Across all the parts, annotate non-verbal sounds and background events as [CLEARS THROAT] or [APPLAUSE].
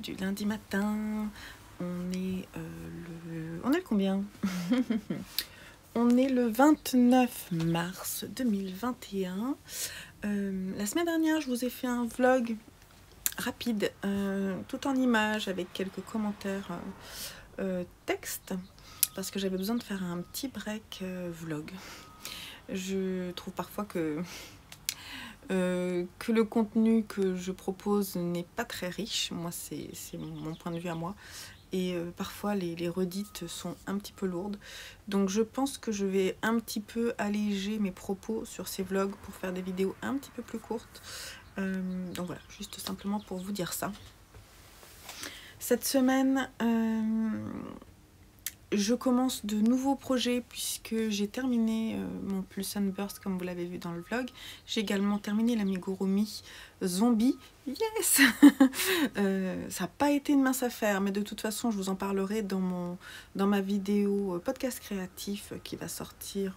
du lundi matin. On est euh, le. On est le combien? [LAUGHS] On est le 29 mars 2021. Euh, la semaine dernière, je vous ai fait un vlog rapide, euh, tout en images, avec quelques commentaires texte, parce que j'avais besoin de faire un petit break vlog. Je trouve parfois que [LAUGHS] euh, que le contenu que je propose n'est pas très riche. Moi, c'est mon point de vue à moi. Et euh, parfois, les, les, redites sont un petit peu lourdes. Donc, je pense que je vais un petit peu alléger mes propos sur ces vlogs pour faire des vidéos un petit peu plus courtes. Euh, donc voilà, juste simplement pour vous dire ça. Cette semaine, je commence de nouveaux projets puisque j'ai terminé euh, mon Pulse Burst comme vous l'avez vu dans le vlog. J'ai également terminé l'amigurumi Zombie. Yes [LAUGHS] euh, Ça n'a pas été une mince affaire, mais de toute façon, je vous en parlerai dans, mon, dans ma vidéo euh, podcast créatif qui va sortir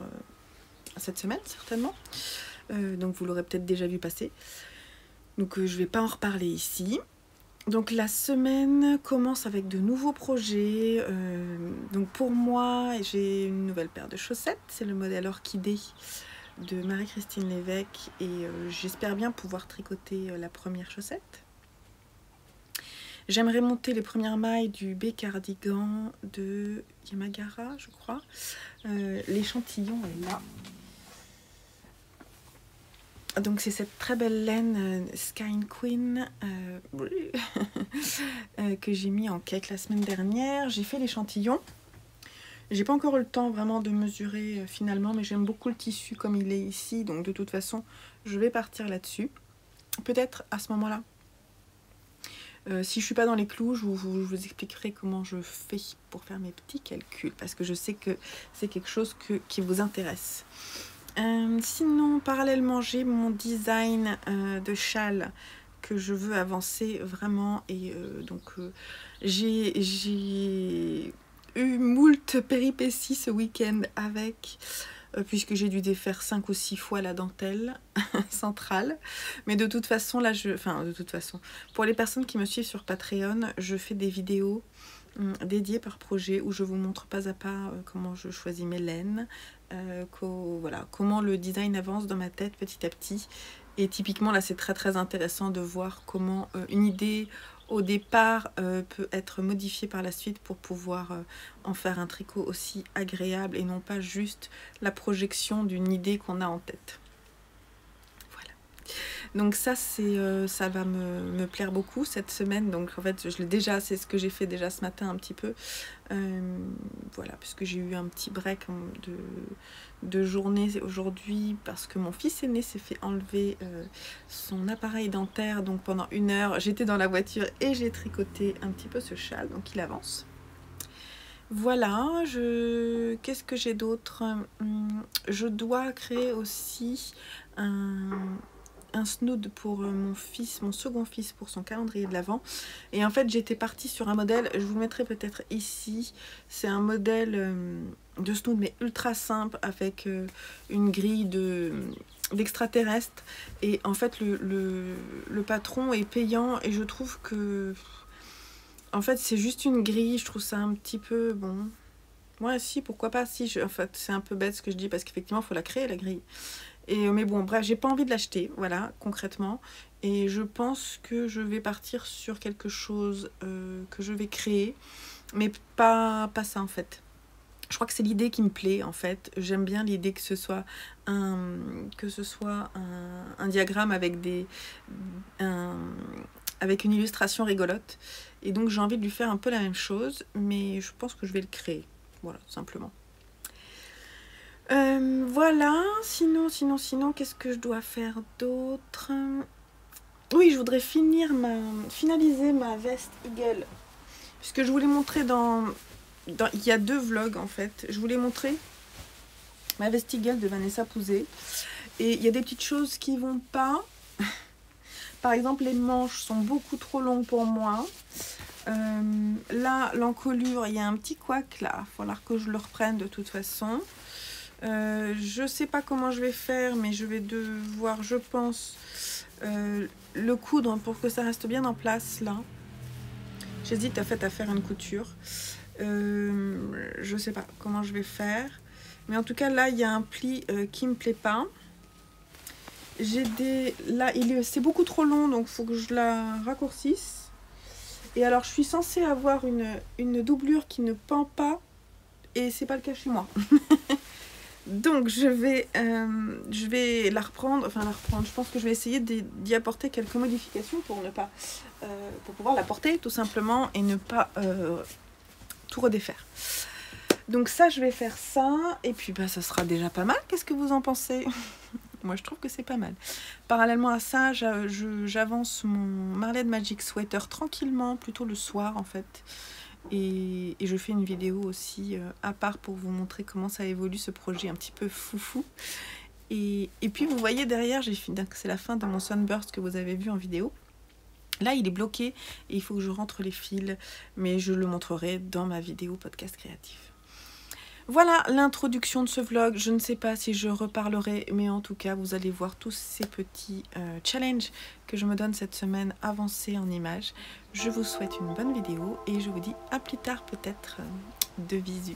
cette semaine, certainement. donc vous l'aurez peut-être déjà vu passer. Donc je ne vais pas en reparler ici. Donc la semaine commence avec de nouveaux projets. Euh, donc pour moi, j'ai une nouvelle paire de chaussettes. C'est le modèle Orchidée de Marie-Christine Lévesque. Et euh, j'espère bien pouvoir tricoter euh, la première chaussette. J'aimerais monter les premières mailles du B cardigan de Yamagara, je crois. L'échantillon est là. Donc c'est cette très belle laine euh, Sky Queen euh, [LAUGHS] euh, que j'ai mis en cake la semaine dernière. J'ai fait l'échantillon. J'ai pas encore eu le temps vraiment de mesurer finalement, mais j'aime beaucoup le tissu comme il est ici. Donc de toute façon, je vais partir là-dessus. Peut-être à ce moment-là. si je suis pas dans les clous, je vous, expliquerai comment je fais pour faire mes petits calculs. Parce que je sais que c'est quelque chose qui vous intéresse. Euh, sinon, parallèlement, j'ai mon design euh, de châle que je veux avancer vraiment. Et euh, donc, j'ai eu moult péripéties ce week-end avec puisque j'ai dû défaire 5 ou 6 fois la dentelle [LAUGHS] centrale. Mais de toute façon, là, je... Enfin, de toute façon, pour les personnes qui me suivent sur Patreon, je fais des vidéos hum, dédiées par projet où je vous montre pas à pas comment je choisis mes laines, euh, voilà, comment le design avance dans ma tête petit à petit. Et typiquement là c'est très très intéressant de voir comment euh, une idée au départ euh, peut être modifiée par la suite pour pouvoir en faire un tricot aussi agréable et non pas juste la projection d'une idée qu'on a en tête. Donc ça, c'est, euh, ça va me, plaire beaucoup cette semaine. Donc en fait, je l'ai déjà, c'est ce que j'ai fait déjà ce matin un petit peu. Euh, voilà, puisque j'ai eu un petit break de, de journée aujourd'hui parce que mon fils aîné s'est fait enlever euh, son appareil dentaire. Donc pendant une heure, j'étais dans la voiture et j'ai tricoté un petit peu ce châle. Donc il avance. Voilà, je... qu'est-ce que j'ai d'autre? Hum, Je dois créer aussi un, un snood pour euh, mon fils, mon second fils pour son calendrier de l'Avent. Et en fait, j'étais partie sur un modèle, je vous mettrai peut-être ici. C'est un modèle euh, de snood mais ultra simple avec euh, une grille de d'extraterrestre. Et en fait, le, patron est payant et je trouve que... En fait, c'est juste une grille, je trouve ça un petit peu... Bon, Ouais, si, pourquoi pas, si. Je, en fait, c'est un peu bête ce que je dis parce qu'effectivement, il faut la créer, la grille. Et, mais bon, bref, j'ai pas envie de l'acheter, voilà, concrètement. Et je pense que je vais partir sur quelque chose euh, que je vais créer, mais pas, pas ça en fait. Je crois que c'est l'idée qui me plaît en fait. J'aime bien l'idée que ce soit un, que ce soit un, diagramme avec, des, avec une illustration rigolote. Et donc j'ai envie de lui faire un peu la même chose, mais je pense que je vais le créer. Voilà, simplement. Euh, voilà, sinon, sinon, sinon, qu'est-ce que je dois faire d'autre? Oui, je voudrais finir ma, finaliser ma veste Eagle. Puisque je voulais montrer dans, dans... Il y a deux vlogs en fait. Je voulais montrer ma veste Eagle de Vanessa Pouzé. Et il y a des petites choses qui vont pas. [LAUGHS] Par exemple, les manches sont beaucoup trop longues pour moi. Euh, là, l'encolure, il y a un petit couac là. Il va que je le reprenne de toute façon. Euh, je sais pas comment je vais faire, mais je vais devoir, je pense, euh, le coudre pour que ça reste bien en place là. J'hésite en fait à faire une couture. Euh, je sais pas comment je vais faire. Mais en tout cas, là, il y a un pli euh, qui me plaît pas. J'ai des... Là, c'est beaucoup trop long, donc il faut que je la raccourcisse. Et alors, je suis censée avoir une, une doublure qui ne pend pas. Et c'est pas le cas chez moi. [LAUGHS] donc, je vais, euh, je vais la reprendre. Enfin, la reprendre. Je pense que je vais essayer d'y apporter quelques modifications pour ne pas... euh, pour pouvoir la porter, tout simplement, et ne pas euh, tout redéfaire. Donc ça, je vais faire ça. Et puis, bah, ça sera déjà pas mal. Qu'est-ce que vous en pensez? [LAUGHS] Moi, je trouve que c'est pas mal. Parallèlement à ça, j'avance mon Marlette Magic Sweater tranquillement, plutôt le soir en fait. Et, je fais une vidéo aussi euh, à part pour vous montrer comment ça évolue ce projet un petit peu foufou. Et, et puis vous voyez derrière, c'est la fin de mon Sunburst que vous avez vu en vidéo. Là, il est bloqué et il faut que je rentre les fils, mais je le montrerai dans ma vidéo podcast créatif. Voilà l'introduction de ce vlog. Je ne sais pas si je reparlerai, mais en tout cas, vous allez voir tous ces petits euh, challenges que je me donne cette semaine avancés en images. Je vous souhaite une bonne vidéo et je vous dis à plus tard peut-être euh, de visu.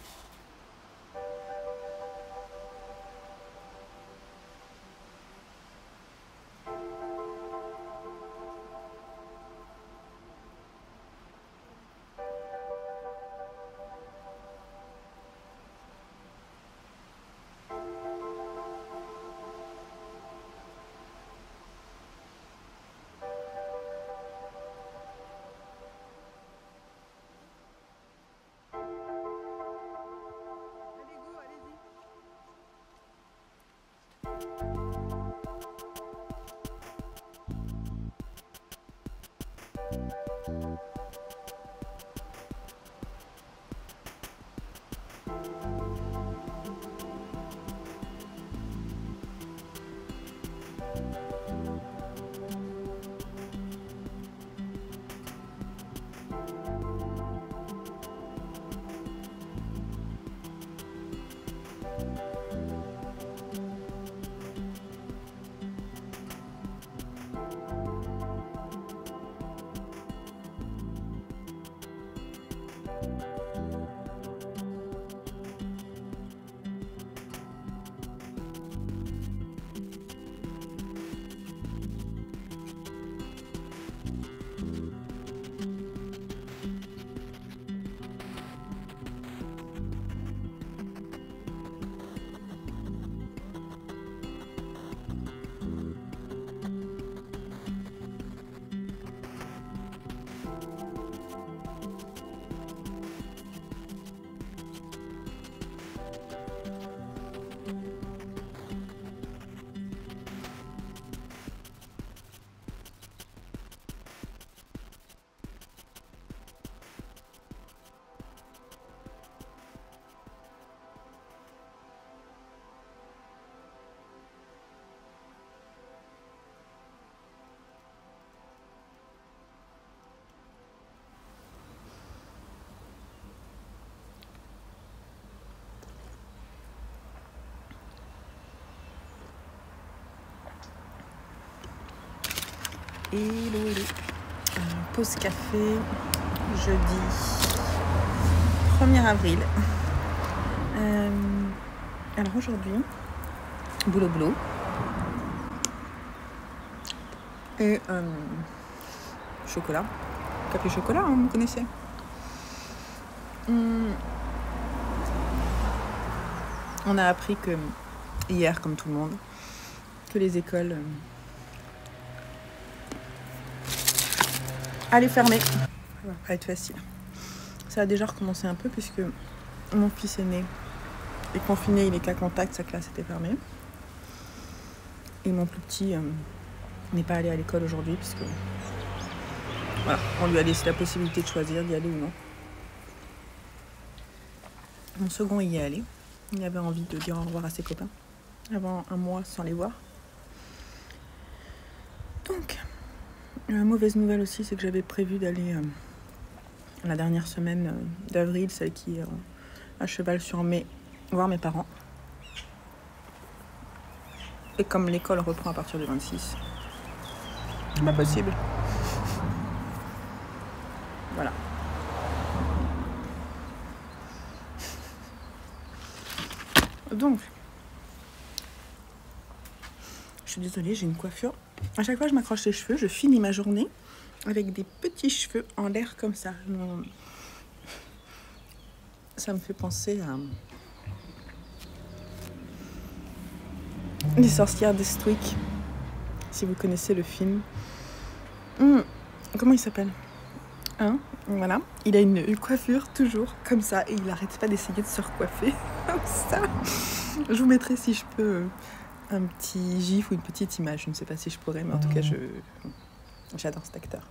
Hello, hello. Euh, Pause café, jeudi 1er avril. Euh, alors aujourd'hui, boulot boulot. Et euh, chocolat. Café chocolat, hein, vous connaissez. Hum. On a appris que hier, comme tout le monde, que les écoles allaient fermer. Ça va être facile. Ça a déjà recommencé un peu puisque mon fils aîné est confiné, il est qu'à contact, sa classe était fermée. Et mon plus petit euh, n'est pas allé à l'école aujourd'hui puisque on lui a laissé la possibilité de choisir d'y aller ou non. Mon second y est allé. Il avait envie de dire au revoir à ses copains avant un mois sans les voir. La mauvaise nouvelle aussi, c'est que j'avais prévu d'aller euh, la dernière semaine euh, d'avril, celle qui est à cheval sur mai, voir mes parents. Et comme l'école reprend à partir du 26, c'est pas possible. Voilà. Donc, suis désolée, j'ai une coiffure. À chaque fois je m'accroche les cheveux, je finis ma journée avec des petits cheveux en l'air comme ça. Ça me fait penser à Les sorcières d'Estwick, si vous connaissez le film. Hmm, comment il s'appelle? Hein? Voilà. Il a une, coiffure toujours comme ça et il n'arrête pas d'essayer de se recoiffer [LAUGHS] comme ça. Je vous mettrai si je peux un petit gif ou une petite image. Je ne sais pas si je pourrais, mais en tout cas, je j'adore cet acteur.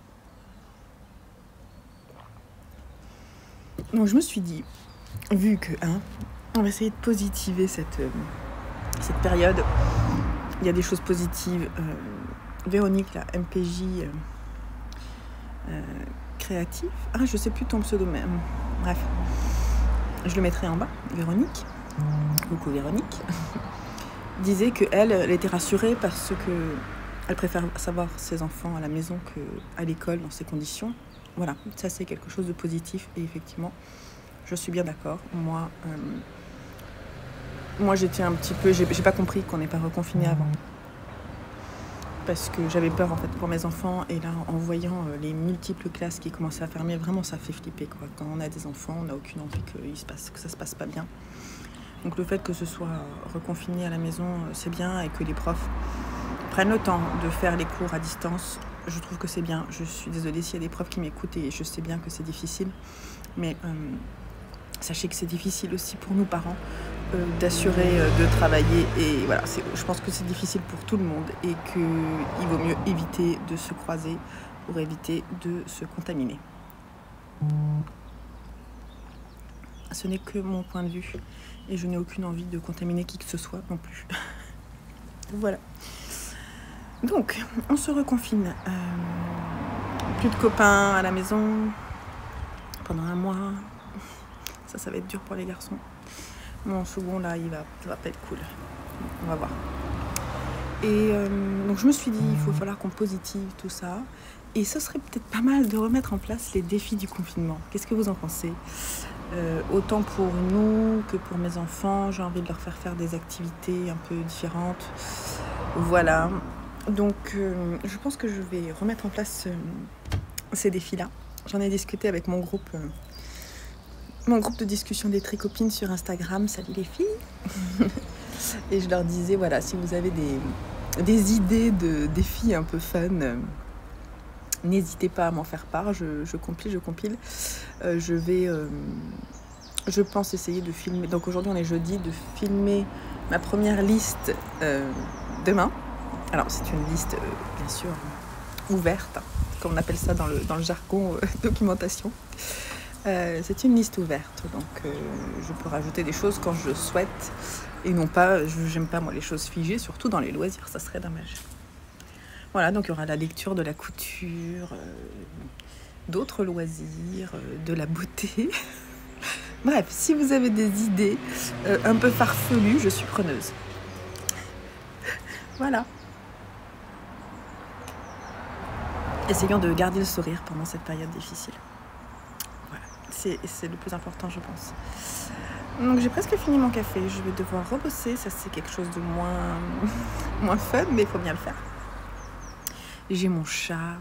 Donc je me suis dit, vu que, hein, on va essayer de positiver cette, euh, cette période, il y a des choses positives. Euh, Véronique, la MPJ euh, créatif. Ah, je sais plus ton pseudo, bref. Je le mettrai en bas. Véronique, coucou Véronique, [LAUGHS] disait qu'elle, elle était rassurée parce que elle préfère savoir ses enfants à la maison qu'à l'école dans ces conditions. Voilà, ça c'est quelque chose de positif et effectivement, je suis bien d'accord. Moi, moi j'étais un petit peu, j'ai pas compris qu'on n'est pas reconfiné avant. Parce que j'avais peur en fait pour mes enfants et là en voyant euh, les multiples classes qui commençaient à fermer, vraiment ça fait flipper quoi. Quand on a des enfants, on n'a aucune envie que, se passe, que ça se passe pas bien. Donc le fait que ce soit reconfiné à la maison, euh, c'est bien et que les profs prennent le temps de faire les cours à distance, je trouve que c'est bien. Je suis désolée s'il y a des profs qui m'écoutent et je sais bien que c'est difficile. Mais euh, sachez que c'est difficile aussi pour nous parents euh, d'assurer de travailler et voilà je pense que c'est difficile pour tout le monde et qu'il vaut mieux éviter de se croiser pour éviter de se contaminer ce n'est que mon point de vue et je n'ai aucune envie de contaminer qui que ce soit non plus [LAUGHS] voilà donc on se reconfine euh, plus de copains à la maison pendant un mois ça, ça va être dur pour les garçons. Mon second, là, il va, pas être cool. On va voir. Et euh, donc, je me suis dit, il faut falloir qu'on positive tout ça. Et ce serait peut-être pas mal de remettre en place les défis du confinement. Qu'est-ce que vous en pensez? Euh, Autant pour nous que pour mes enfants, j'ai envie de leur faire faire des activités un peu différentes. Voilà. Donc, euh, je pense que je vais remettre en place ces défis-là. J'en ai discuté avec mon groupe mon groupe de discussion des tricopines sur Instagram. Salut les filles [LAUGHS] Et je leur disais, voilà, si vous avez des, des idées de défis un peu fun, euh, n'hésitez pas à m'en faire part. Je, compile, je compile. Euh, je vais, euh, je pense essayer de filmer. Donc aujourd'hui, on est jeudi, de filmer ma première liste demain. Alors, c'est une liste, bien sûr, ouverte, comme on appelle ça dans le, dans le jargon [LAUGHS] documentation. Euh, c'est une liste ouverte, donc euh, je peux rajouter des choses quand je souhaite et non pas, j'aime pas moi les choses figées, surtout dans les loisirs, ça serait dommage. Voilà, donc il y aura la lecture de la couture, euh, d'autres loisirs, de la beauté. [LAUGHS] Bref, si vous avez des idées un peu farfelues, je suis preneuse. [LAUGHS] voilà. Essayons de garder le sourire pendant cette période difficile c'est le plus important, je pense. Donc j'ai presque fini mon café. Je vais devoir rebosser. Ça, c'est quelque chose de moins, [LAUGHS] moins fun, mais il faut bien le faire. J'ai mon chat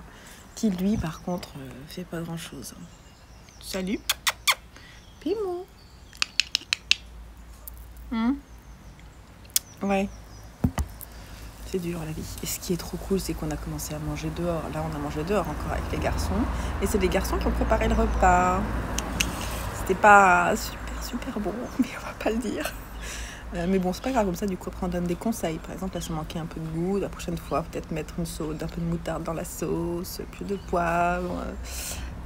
qui, lui, par contre, euh, fait pas grand chose. Salut. Pimon. Hmm. Ouais. C'est dur la vie. Et ce qui est trop cool, c'est qu'on a commencé à manger dehors. Là, on a mangé dehors encore avec les garçons. Et c'est les garçons qui ont préparé le repas. C'était pas super super bon, [LAUGHS] mais on va pas le dire. Euh, mais bon, c'est pas grave, comme ça, du coup, après, on donne des conseils. Par exemple, là, ça manquait un peu de goût. La prochaine fois, peut-être mettre une sauce, un peu de moutarde dans la sauce, plus de poivre.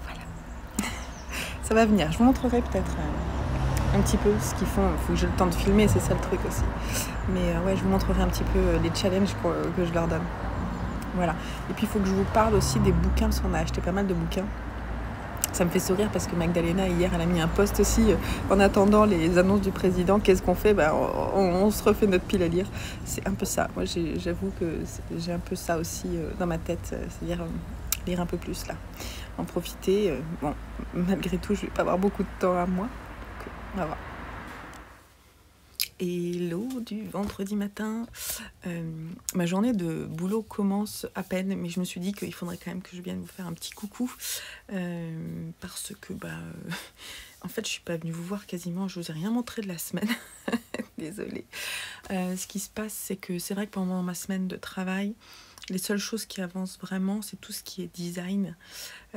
voilà. [LAUGHS] ça va venir. Je vous montrerai peut-être euh, un petit peu ce qu'ils font. Il faut que j'ai le temps de filmer, c'est ça le truc aussi. Mais euh, ouais, je vous montrerai un petit peu les challenges que je leur donne. Voilà. Et puis, il faut que je vous parle aussi des bouquins, parce qu'on a acheté pas mal de bouquins ça me fait sourire parce que Magdalena, hier, elle a mis un post aussi euh, en attendant les annonces du président. Qu'est-ce qu'on fait? Ben, on, se refait notre pile à lire. C'est un peu ça. Moi, j'avoue que j'ai un peu ça aussi euh, dans ma tête. Euh, c'est-à-dire lire un peu plus là. En profiter. Bon, malgré tout, je vais pas avoir beaucoup de temps à moi. on va voir. Hello du vendredi matin. Euh, ma journée de boulot commence à peine, mais je me suis dit qu'il faudrait quand même que je vienne vous faire un petit coucou. Euh, parce que, bah, euh, [LAUGHS] en fait, je suis pas venue vous voir quasiment, je vous ai rien montré de la semaine. [LAUGHS] Désolée. ce qui se passe, c'est que c'est vrai que pendant ma semaine de travail, les seules choses qui avancent vraiment, c'est tout ce qui est design.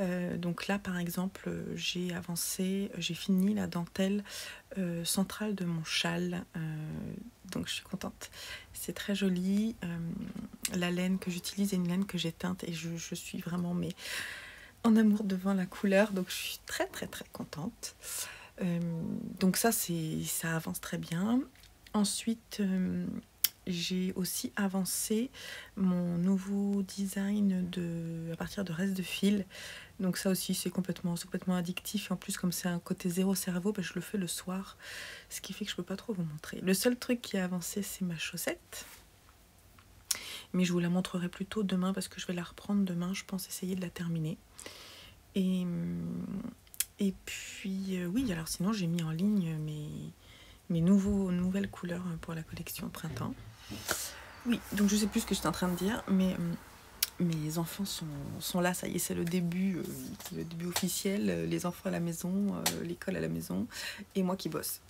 Euh, donc là, par exemple, j'ai avancé, j'ai fini la dentelle euh, centrale de mon châle. Euh, donc je suis contente. C'est très joli. la laine que j'utilise est une laine que j'ai teinte et je, suis vraiment mais, en amour devant la couleur. Donc je suis très très très contente. donc ça, ça avance très bien. Ensuite, j'ai aussi avancé mon nouveau design de, à partir de reste de fil. Donc ça aussi c'est complètement, complètement addictif. Et en plus comme c'est un côté zéro cerveau, ben, je le fais le soir. Ce qui fait que je peux pas trop vous montrer. Le seul truc qui a avancé c'est ma chaussette. Mais je vous la montrerai plutôt demain parce que je vais la reprendre demain. Je pense essayer de la terminer. Et, et puis euh, oui, alors sinon j'ai mis en ligne mes, mes nouveaux, nouvelles couleurs pour la collection printemps. Oui, donc je sais plus ce que j'étais en train de dire, mais euh, mes enfants sont, là, ça y est, c'est le début, euh, le début officiel, euh, les enfants à la maison, l'école à la maison, et moi qui bosse.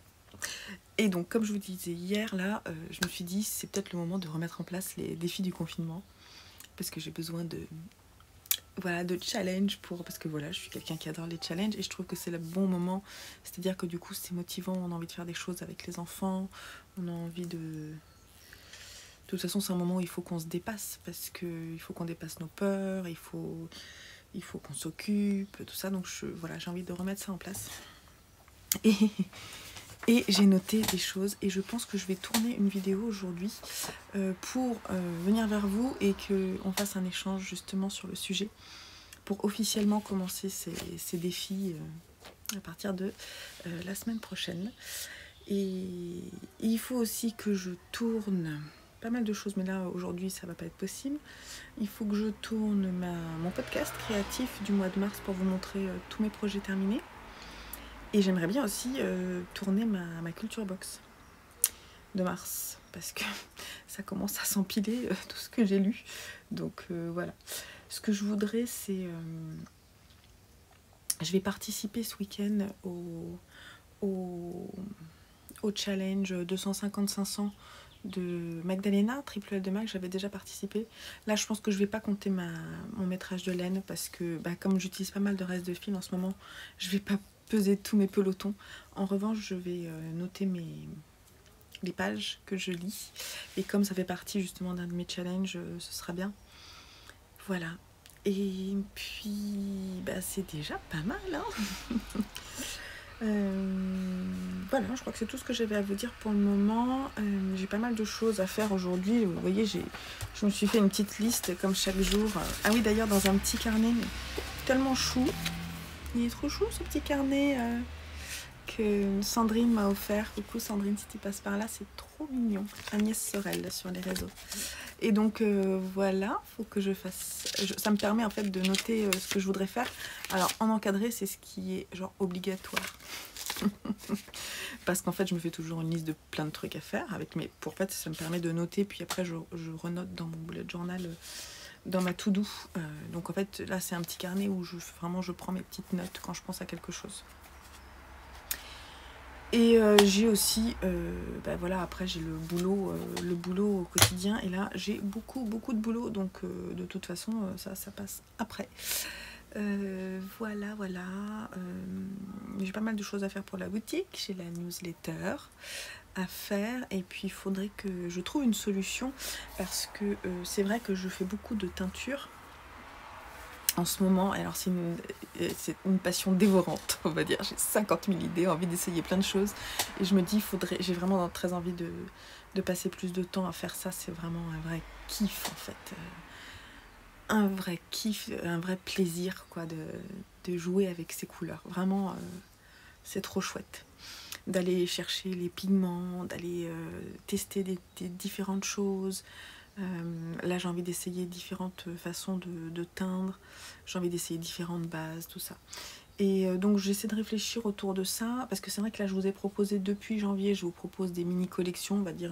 Et donc, comme je vous disais hier, là, je me suis dit, c'est peut-être le moment de remettre en place les défis du confinement, parce que j'ai besoin de, voilà, de challenge pour, parce que voilà, je suis quelqu'un qui adore les challenges, et je trouve que c'est le bon moment, c'est-à-dire que du coup, c'est motivant, on a envie de faire des choses avec les enfants, on a envie de de toute façon, c'est un moment où il faut qu'on se dépasse parce qu'il faut qu'on dépasse nos peurs, il faut, il faut qu'on s'occupe, tout ça. Donc, voilà, j'ai envie de remettre ça en place. Et, j'ai noté des choses et je pense que je vais tourner une vidéo aujourd'hui euh, pour euh, venir vers vous et qu'on fasse un échange justement sur le sujet pour officiellement commencer ces, ces défis euh, à partir de la semaine prochaine. Et il faut aussi que je tourne pas mal de choses, mais là aujourd'hui ça va pas être possible. Il faut que je tourne ma, mon podcast créatif du mois de mars pour vous montrer euh, tous mes projets terminés. Et j'aimerais bien aussi euh, tourner ma, ma, culture box de mars parce que [LAUGHS] ça commence à s'empiler euh, tout ce que j'ai lu. Donc voilà. Ce que je voudrais c'est. je vais participer ce week-end au, au, au challenge 250-500 de Magdalena, triple L de Mag, j'avais déjà participé. Là, je pense que je vais pas compter mon métrage de laine parce que, bah, comme j'utilise pas mal de reste de fil en ce moment, je vais pas peser tous mes pelotons. En revanche, je vais euh, noter mes, les pages que je lis. Et comme ça fait partie justement d'un de mes challenges, euh, ce sera bien. Voilà. Et puis, bah, c'est déjà pas mal. Hein [LAUGHS] Euh, voilà, je crois que c'est tout ce que j'avais à vous dire pour le moment. Euh, j'ai pas mal de choses à faire aujourd'hui. Vous voyez, je me suis fait une petite liste comme chaque jour. Ah oui, d'ailleurs, dans un petit carnet, tellement chou. Il est trop chou ce petit carnet euh, que Sandrine m'a offert. Coucou Sandrine, si tu passes par là, c'est trop mignon. Agnès Sorel sur les réseaux. Et donc voilà, faut que je fasse. ça me permet en fait de noter ce que je voudrais faire. Alors en encadré, c'est ce qui est genre obligatoire. [LAUGHS] Parce qu'en fait, je me fais toujours une liste de plein de trucs à faire. Avec mes... Pour ça me permet de noter, puis après, je, je renote dans mon bullet journal, euh, dans ma to-do. Euh, donc en fait, là, c'est un petit carnet où je, vraiment je prends mes petites notes quand je pense à quelque chose. Et euh, j'ai aussi, ben voilà, après j'ai le boulot, le boulot au quotidien. Et là, j'ai beaucoup, beaucoup de boulot. Donc de toute façon, ça, ça passe après. Euh, voilà, voilà. Euh, j'ai pas mal de choses à faire pour la boutique. J'ai la newsletter à faire et puis il faudrait que je trouve une solution parce que euh, c'est vrai que je fais beaucoup de teinture en ce moment. Alors c'est une, passion dévorante, on va dire. J'ai 50 000 idées, envie d'essayer plein de choses et je me dis, faudrait, j'ai vraiment très envie de, passer plus de temps à faire ça. C'est vraiment un vrai kiff en fait un vrai kiff, un vrai plaisir quoi, de, jouer avec ces couleurs. Vraiment, euh, c'est trop chouette d'aller chercher les pigments, d'aller euh, tester des, différentes choses. Euh, là, j'ai envie d'essayer différentes façons de, teindre. J'ai envie d'essayer différentes bases, tout ça. Et euh, donc j'essaie de réfléchir autour de ça, parce que c'est vrai que là je vous ai proposé depuis janvier, je vous propose des mini-collections, on va dire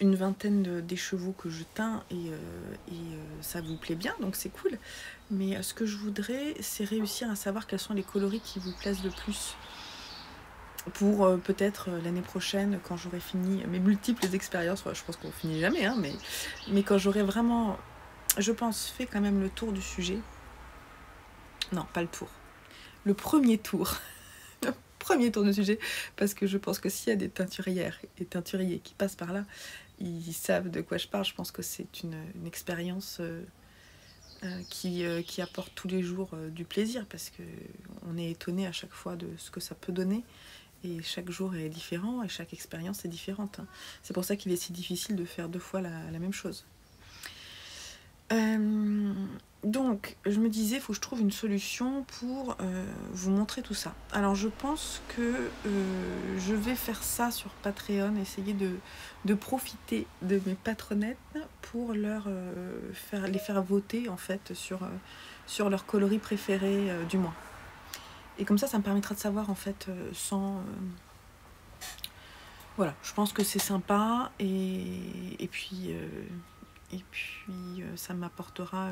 une vingtaine d'écheveaux que je teins et, et ça vous plaît bien, donc c'est cool. Mais ce que je voudrais, c'est réussir à savoir quels sont les coloris qui vous plaisent le plus pour euh, peut-être euh, l'année prochaine, quand j'aurai fini mes multiples expériences, je pense qu'on finit jamais, hein, mais, mais quand j'aurai vraiment, je pense, fait quand même le tour du sujet. Non, pas le tour. Le premier tour. [LAUGHS] le premier tour du sujet, parce que je pense que s'il y a des teinturières et teinturiers qui passent par là, ils savent de quoi je parle. Je pense que c'est une, expérience euh, qui, qui, apporte tous les jours du plaisir, parce qu'on est étonné à chaque fois de ce que ça peut donner. Et chaque jour est différent et chaque expérience est différente. Hein. C'est pour ça qu'il est si difficile de faire deux fois la, même chose. Euh, donc, je me disais, il faut que je trouve une solution pour euh, vous montrer tout ça. Alors, je pense que euh, je vais faire ça sur Patreon, essayer de, profiter de mes patronettes pour leur, faire, les faire voter en fait sur, sur leur coloris préféré du mois. Et comme ça, ça me permettra de savoir en fait euh, sans... Euh, voilà, je pense que c'est sympa et, puis, euh, et puis ça m'apportera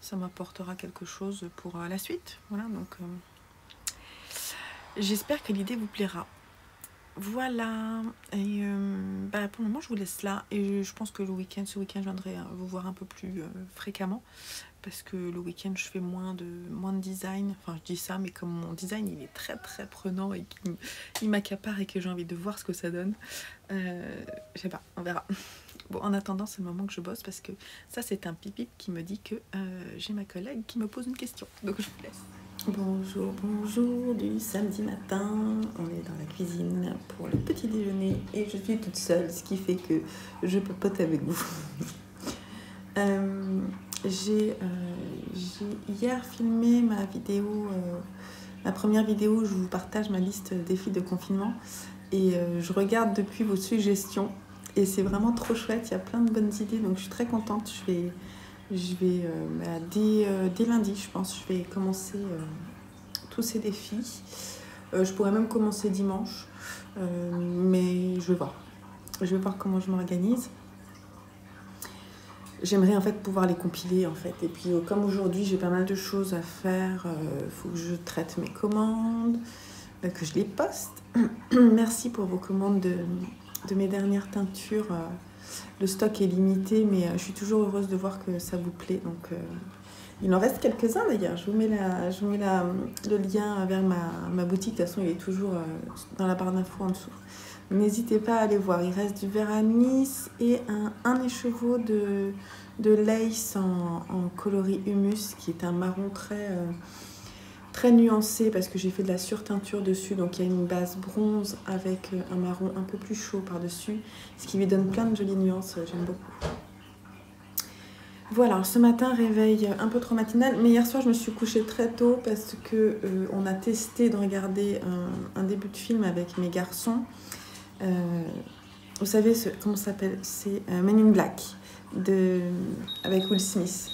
ça m'apportera quelque chose pour la suite. Voilà, donc j'espère que l'idée vous plaira. Voilà, et bah, pour le moment je vous laisse là et je pense que le week-end, ce week-end je viendrai vous voir un peu plus fréquemment parce que le week-end je fais moins de, moins de design. Enfin, je dis ça, mais comme mon design il est très très prenant et qu'il m'accapare et que j'ai envie de voir ce que ça donne, euh, je sais pas, on verra. [LAUGHS] Bon, en attendant, c'est le moment que je bosse parce que ça, c'est un pipip qui me dit que euh, j'ai ma collègue qui me pose une question. Donc, je vous laisse. Bonjour, bonjour du samedi matin. On est dans la cuisine pour le petit déjeuner et je suis toute seule, ce qui fait que je papote avec vous. [LAUGHS] euh, j'ai euh, hier filmé ma vidéo, euh, ma première vidéo où je vous partage ma liste défis de confinement. Et euh, je regarde depuis vos suggestions. Et c'est vraiment trop chouette, il y a plein de bonnes idées. Donc je suis très contente. Je vais, je vais bah, dès, dès, lundi, je pense, je vais commencer tous ces défis. je pourrais même commencer dimanche. mais je vais voir. Je vais voir comment je m'organise j'aimerais en fait pouvoir les compiler en fait. Et puis euh, comme aujourd'hui j'ai pas mal de choses à faire, il euh, faut que je traite mes commandes, euh, que je les poste. [CLEARS THROAT] Merci pour vos commandes de, de mes dernières teintures. le stock est limité, mais je suis toujours heureuse de voir que ça vous plaît. Donc il en reste quelques-uns d'ailleurs. Je vous mets, la, je vous mets la, le lien vers ma, ma, boutique. De toute façon, il est toujours dans la barre d'infos en dessous. N'hésitez pas à aller voir. Il reste du verre à Nice et un, un écheveau de, de lace en, coloris humus qui est un marron très, euh, très nuancé parce que j'ai fait de la surteinture dessus. Donc il y a une base bronze avec euh, un marron un peu plus chaud par-dessus. Ce qui lui donne plein de jolies nuances. J'aime beaucoup. Voilà, ce matin, réveil un peu trop matinal, mais hier soir, je me suis couchée très tôt parce que euh, on a testé de regarder un, début de film avec mes garçons. Vous savez, ce, comment ça s'appelle? C'est Men in Black de, avec Will Smith.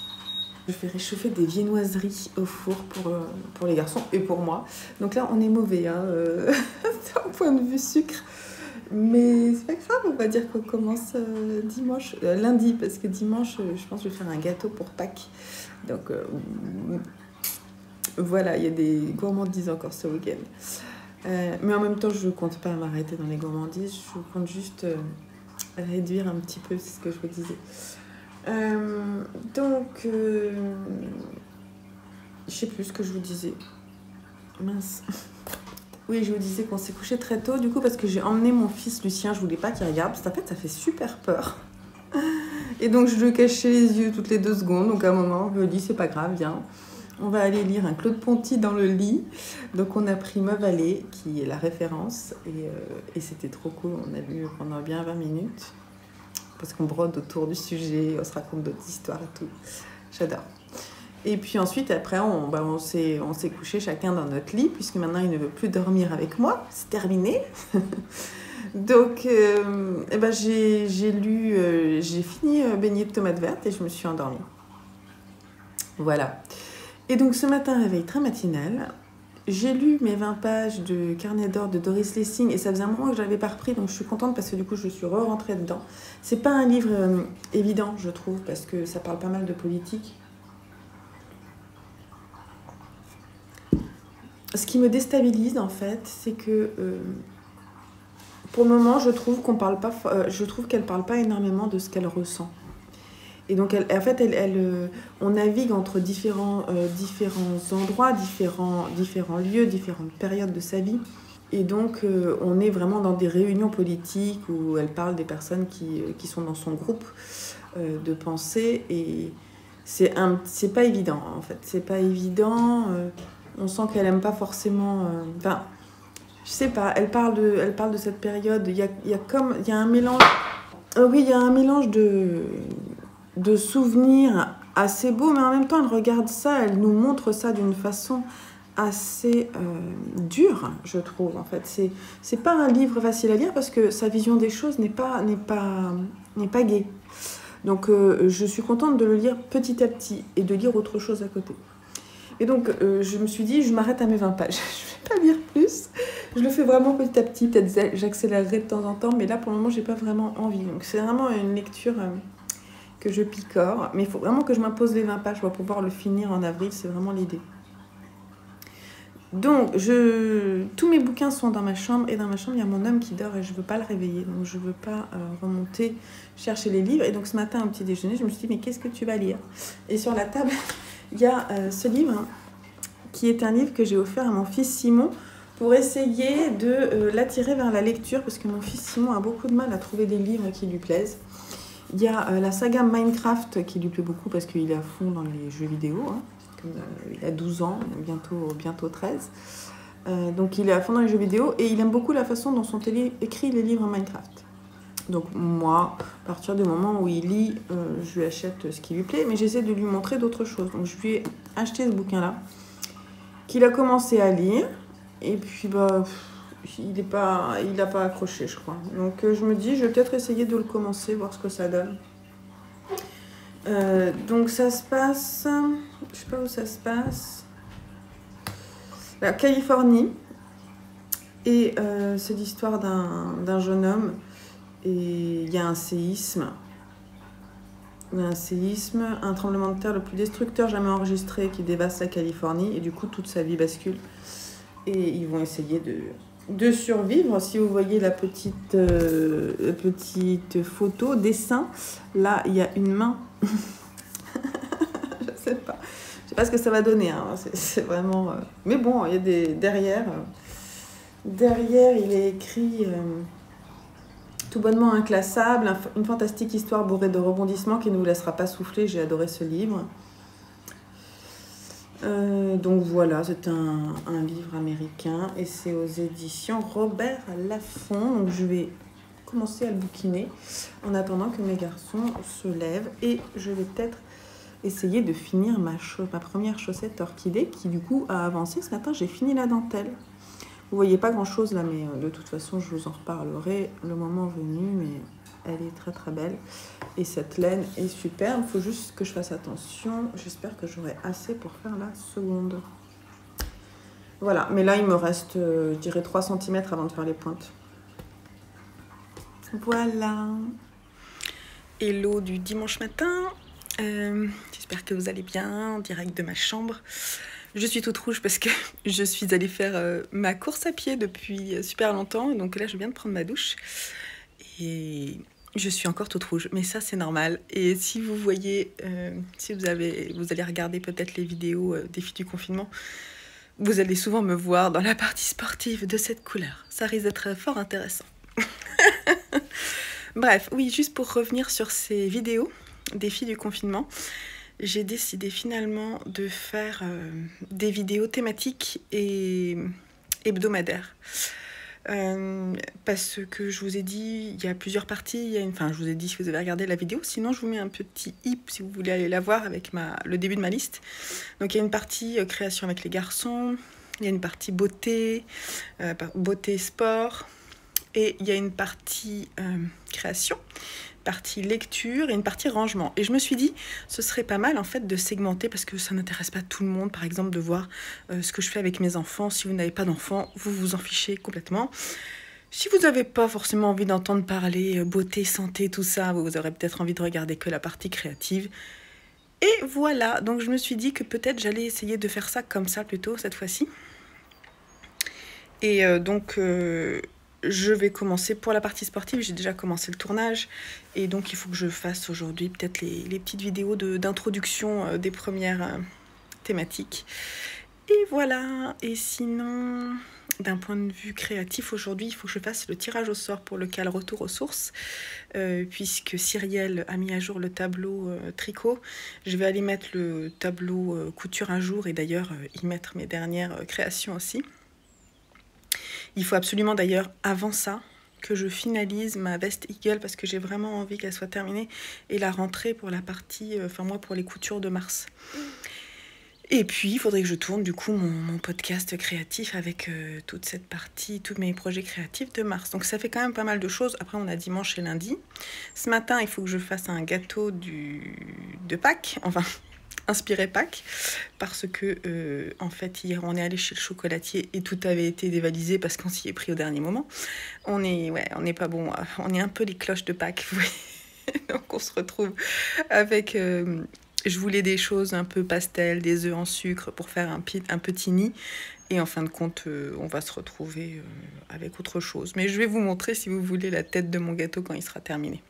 Je vais réchauffer des viennoiseries au four pour, euh, pour les garçons et pour moi. Donc là, on est mauvais, hein, euh, [LAUGHS] point de vue sucre. Mais c'est pas grave, on va dire qu'on commence euh, dimanche, lundi, parce que dimanche, je pense que je vais faire un gâteau pour Pâques. Donc voilà, il y a des gourmandises encore ce week-end. Mais en même temps, je ne compte pas m'arrêter dans les gourmandises, je compte juste réduire un petit peu, c'est ce que je vous disais. Euh, donc, euh, je sais plus ce que je vous disais. Mince. Oui, je vous disais qu'on s'est couché très tôt, du coup, parce que j'ai emmené mon fils Lucien, je voulais pas qu'il regarde, parce qu'en fait, ça fait super peur. Et donc, je lui cachais les yeux toutes les deux secondes, donc à un moment, je me dis, c'est pas grave, viens on va aller lire un Claude Ponty dans le lit. Donc on a pris Ma Vallée, qui est la référence, et, euh, c'était trop cool. On a lu pendant bien 20 minutes, parce qu'on brode autour du sujet, on se raconte d'autres histoires et tout. J'adore. Et puis ensuite, après, on, bah, s'est couché chacun dans notre lit, puisque maintenant il ne veut plus dormir avec moi. C'est terminé. [LAUGHS] Donc, euh, eh ben, j'ai lu, euh, j'ai fini Beignet de tomates vertes et je me suis endormie. Voilà. Et donc ce matin, réveil très matinal. j'ai lu mes 20 pages de Carnet d'or de Doris Lessing et ça faisait un moment que je l'avais pas repris, donc je suis contente parce que du coup je suis re-rentrée dedans. C'est pas un livre euh, évident, je trouve, parce que ça parle pas mal de politique. Ce qui me déstabilise en fait, c'est que euh, pour le moment, je trouve qu'on parle pas, euh, je trouve qu'elle parle pas énormément de ce qu'elle ressent. Et donc, elle, en fait, elle, euh, on navigue entre différents, euh, différents endroits, différents, différents lieux, différentes périodes de sa vie. Et donc, euh, on est vraiment dans des réunions politiques où elle parle des personnes qui, qui sont dans son groupe de pensée. Et c'est c'est pas évident, en fait. C'est pas évident. on sent qu'elle aime pas forcément. Enfin, je sais pas. Elle parle de, elle parle de cette période. Il y a, y a comme, il y a un mélange. oui, il y a un mélange de de souvenirs assez beaux, mais en même temps, elle regarde ça, elle nous montre ça d'une façon assez euh, dure, je trouve. En fait, c'est c'est pas un livre facile à lire parce que sa vision des choses n'est pas n'est pas n'est pas gaie. Donc, euh, je suis contente de le lire petit à petit et de lire autre chose à côté. Et donc, euh, je me suis dit, je m'arrête à mes 20 pages. [LAUGHS] je vais pas lire plus. Je le fais vraiment petit à petit. Peut-être j'accélérerai de temps en temps, mais là, pour le moment, j'ai pas vraiment envie. Donc, c'est vraiment une lecture que je picore. Mais il faut vraiment que je m'impose les 20 pages pour pouvoir le finir en avril, c'est vraiment l'idée. Donc, je... tous mes bouquins sont dans ma chambre et dans ma chambre, il y a mon homme qui dort et je ne veux pas le réveiller. Donc, je ne veux pas euh, remonter chercher les livres. Et donc, ce matin, au petit déjeuner, je me suis dit, mais qu'est-ce que tu vas lire? Et sur la table, [LAUGHS] il y a euh, ce livre qui est un livre que j'ai offert à mon fils Simon pour essayer de euh, l'attirer vers la lecture parce que mon fils Simon a beaucoup de mal à trouver des livres qui lui plaisent. Il y a euh, la saga Minecraft qui lui plaît beaucoup parce qu'il est à fond dans les jeux vidéo. Hein. Euh, il a 12 ans, bientôt, bientôt 13. Euh, donc il est à fond dans les jeux vidéo et il aime beaucoup la façon dont son télé écrit les livres Minecraft. Donc moi, à partir du moment où il lit, je lui achète ce qui lui plaît, mais j'essaie de lui montrer d'autres choses. Donc je lui ai acheté ce bouquin-là, qu'il a commencé à lire, et puis bah il n'a pas, pas accroché, je crois. Donc euh, je me dis, je vais peut-être essayer de le commencer, voir ce que ça donne. Euh, donc ça se passe, je sais pas où ça se passe. La Californie. Et euh, c'est l'histoire d'un jeune homme. Et il y a un séisme. Un séisme, un tremblement de terre le plus destructeur jamais enregistré qui dévaste la Californie. Et du coup, toute sa vie bascule. Et ils vont essayer de, de survivre. Si vous voyez la petite, euh, petite photo, dessin, là, il y a une main. [LAUGHS] je sais pas. Je sais pas ce que ça va donner. Hein. C'est vraiment... Euh, mais bon, il y a des... Derrière, euh, derrière il est écrit... tout bonnement inclassable, une fantastique histoire bourrée de rebondissements qui ne vous laissera pas souffler. J'ai adoré ce livre. Euh, donc voilà, c'est un, livre américain et c'est aux éditions Robert Laffont. Donc je vais commencer à le bouquiner en attendant que mes garçons se lèvent et je vais peut-être essayer de finir ma, ma première chaussette orchidée qui du coup a avancé. Ce matin, j'ai fini la dentelle. Vous voyez pas grand chose là, mais euh, de toute façon, je vous en reparlerai le moment venu. Mais elle est très très belle. Et cette laine est superbe. Il faut juste que je fasse attention. J'espère que j'aurai assez pour faire la seconde. Voilà, mais là il me reste, euh, je dirais, 3 cm avant de faire les pointes. Voilà. Hello du dimanche matin. Euh, j'espère que vous allez bien, en direct de ma chambre. Je suis toute rouge parce que [LAUGHS] je suis allée faire euh, ma course à pied depuis super longtemps. Donc là, je viens de prendre ma douche. Et je suis encore toute rouge, mais ça c'est normal. Et si vous voyez, euh, si vous, avez, vous allez regarder peut-être les vidéos euh, du confinement, vous allez souvent me voir dans la partie sportive de cette couleur. Ça risque d'être fort intéressant. [LAUGHS] Bref, oui, juste pour revenir sur ces vidéos des filles du confinement, j'ai décidé finalement de faire euh, des vidéos thématiques et hebdomadaires. Euh, parce que je vous ai dit, il y a plusieurs parties. Enfin, je vous ai dit si vous avez regardé la vidéo. Sinon, je vous mets un petit hip si vous voulez aller la voir avec ma... le début de ma liste. Donc, il y a une partie euh, création avec les garçons. Il y a une partie beauté, euh, beauté sport. et il y a une partie création, partie lecture et une partie rangement. Et je me suis dit, ce serait pas mal en fait de segmenter parce que ça n'intéresse pas tout le monde, par exemple, de voir euh, ce que je fais avec mes enfants. Si vous n'avez pas d'enfants, vous vous en fichez complètement. Si vous n'avez pas forcément envie d'entendre parler euh, beauté, santé, tout ça, vous aurez peut-être envie de regarder que la partie créative. Et voilà, donc je me suis dit que peut-être j'allais essayer de faire ça comme ça plutôt cette fois-ci. Et euh, donc je vais commencer pour la partie sportive, j'ai déjà commencé le tournage. Et donc il faut que je fasse aujourd'hui peut-être les, petites vidéos d'introduction des premières thématiques. Et voilà, et sinon d'un point de vue créatif, aujourd'hui, il faut que je fasse le tirage au sort pour le cal retour aux sources, euh, puisque Cyrielle a mis à jour le tableau euh, tricot. Je vais aller mettre le tableau euh, couture un jour et d'ailleurs y mettre mes dernières créations aussi. Il faut absolument d'ailleurs, avant ça, que je finalise ma veste Eagle parce que j'ai vraiment envie qu'elle soit terminée et la rentrée pour la partie, enfin moi pour les coutures de mars. Et puis, il faudrait que je tourne du coup mon, podcast créatif avec euh, toute cette partie, tous mes projets créatifs de mars. Donc ça fait quand même pas mal de choses. Après, on a dimanche et lundi. Ce matin, il faut que je fasse un gâteau du, de Pâques, enfin inspiré Pâques, parce que euh, en fait hier on est allé chez le chocolatier et tout avait été dévalisé parce qu'on s'y est pris au dernier moment. On est ouais, on n'est pas bon, on est un peu les cloches de Pâques. [LAUGHS] Donc on se retrouve avec euh, je voulais des choses un peu pastel, des œufs en sucre pour faire un, un petit nid. Et en fin de compte, euh, on va se retrouver euh, avec autre chose. Mais je vais vous montrer, si vous voulez, la tête de mon gâteau quand il sera terminé.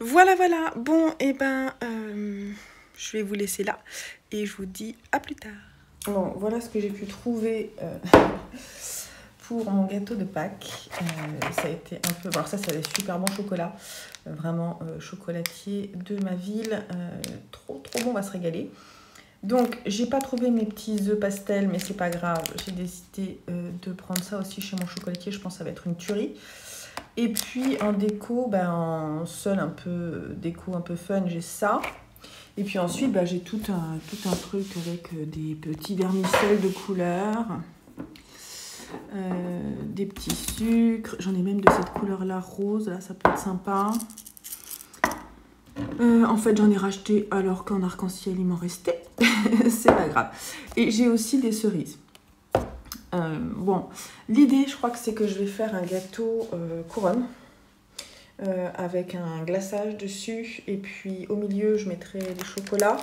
Voilà, voilà. Bon, et eh ben, euh, je vais vous laisser là. Et je vous dis à plus tard. Bon, voilà ce que j'ai pu trouver [LAUGHS] pour mon gâteau de Pâques. ça a été un peu... Alors ça, ça avait super bon chocolat vraiment euh, chocolatier de ma ville. Euh, trop trop bon, on va se régaler. Donc, j'ai pas trouvé mes petits œufs pastel, mais c'est pas grave. J'ai décidé euh, de prendre ça aussi chez mon chocolatier. Je pense que ça va être une tuerie. Et puis en déco, ben, en seul un peu déco un peu fun, j'ai ça. Et puis ensuite, ben, j'ai tout un, tout un truc avec des petits vermicelles de couleurs. Euh, des petits sucres. J'en ai même de cette couleur-là rose. Là, ça peut être sympa. Euh, en fait, j'en ai racheté alors qu'en arc-en-ciel, il m'en restait. [LAUGHS] c'est pas grave. Et j'ai aussi des cerises. Euh, bon, l'idée, je crois que c'est que je vais faire un gâteau couronne. avec un glaçage dessus. Et puis au milieu, je mettrai des chocolats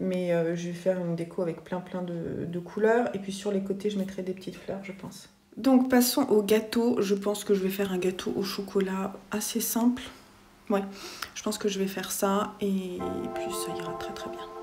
mais euh, je vais faire une déco avec plein plein de, couleurs et puis sur les côtés je mettrai des petites fleurs je pense. Donc passons au gâteau, je pense que je vais faire un gâteau au chocolat assez simple. Ouais, je pense que je vais faire ça et puis ça ira très très bien.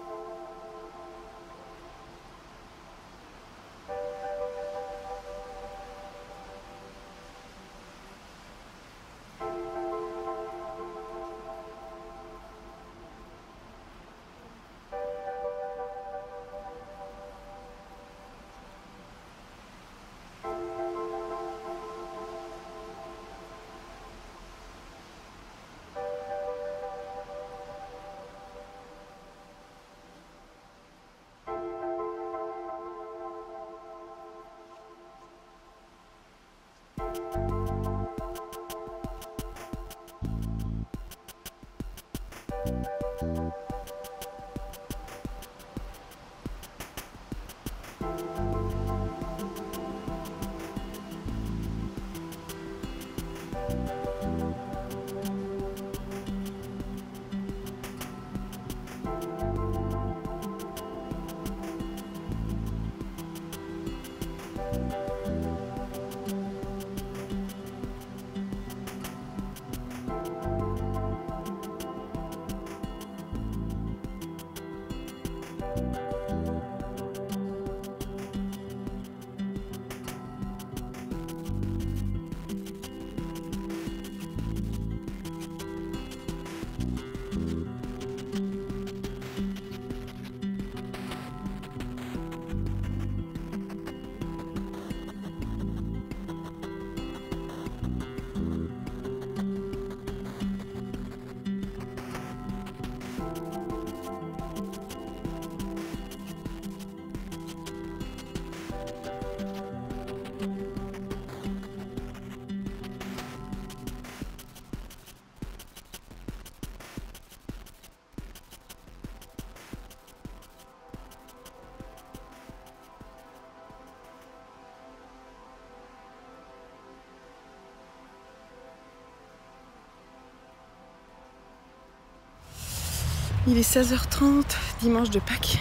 Il est 16h30, dimanche de Pâques.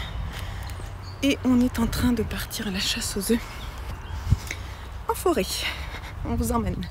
Et on est en train de partir à la chasse aux œufs en forêt. On vous emmène.